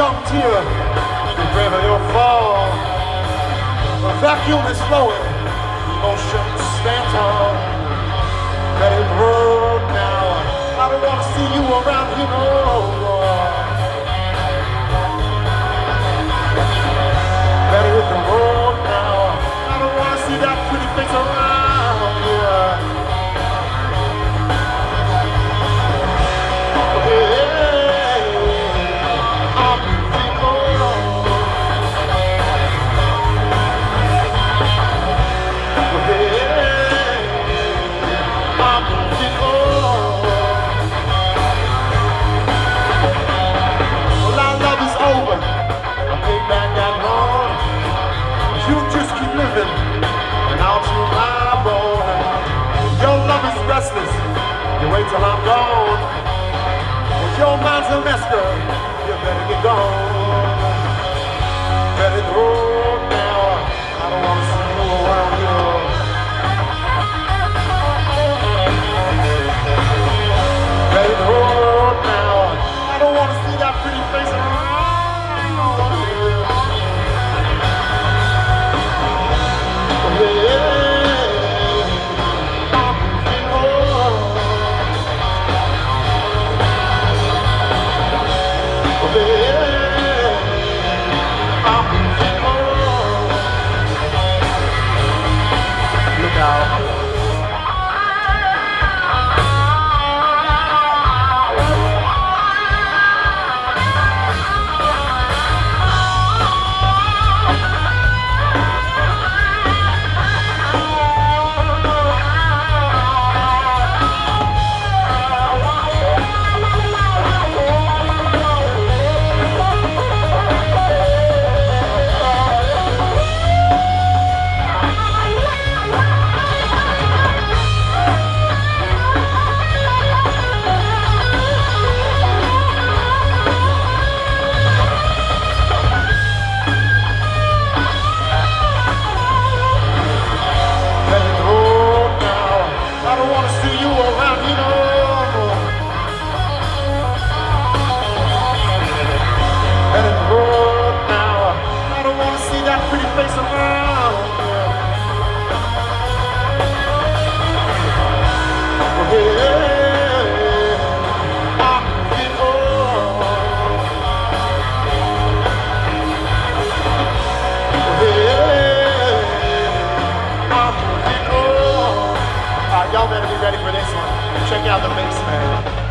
tira the river, you'll fall. The vacuum is flowing, emotions stand tall. Let it roll now. I don't want to see you around here no more. Let it roll now. I don't want to see that pretty face around. Alfonso Mesco. y'all better be ready for this one. Check out the mix, man.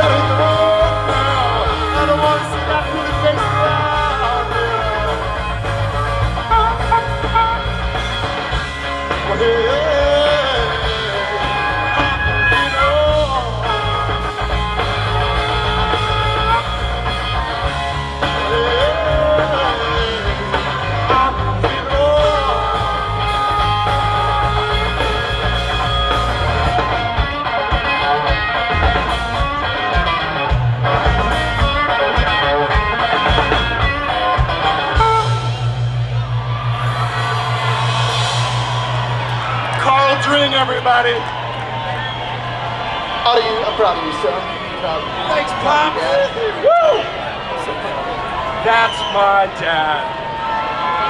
Get it. Everybody. Proud of you. I'm proud of you, son. I'm proud of you. Thanks, Pop. Dad. Woo! That's my dad.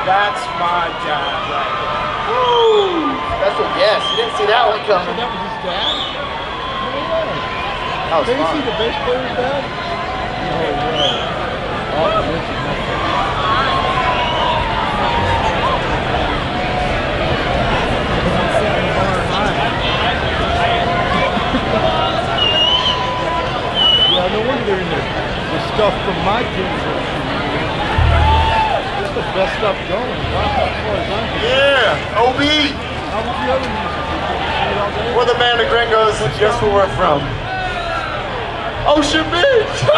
That's my dad right there. Woo! Special guest. You didn't see that one coming. That was his dad? That was Kasey, fun. the bass player's dad? No way. Oh, this is nothing. Yeah, no wonder they're in there. The stuff from my. It's the best stuff going. Yeah, OB. How was the other music? We're the band of gringos. Guess where we're from? Ocean Beach.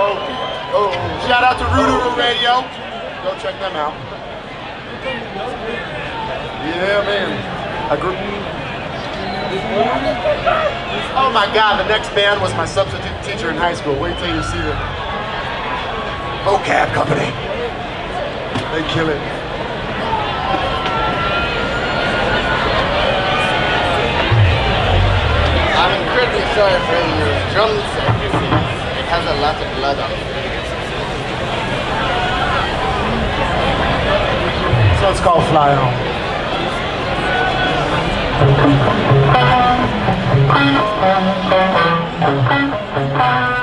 oh, oh, shout out to Rootaroo Radio. Go check them out. Yeah, man. A group. Oh my God! The next band was my substitute teacher in high school. Wait till you see them. Vocab Company. They kill it. I'm incredibly sorry for your drum set. It has a lot of blood on it. So it's called Fly On.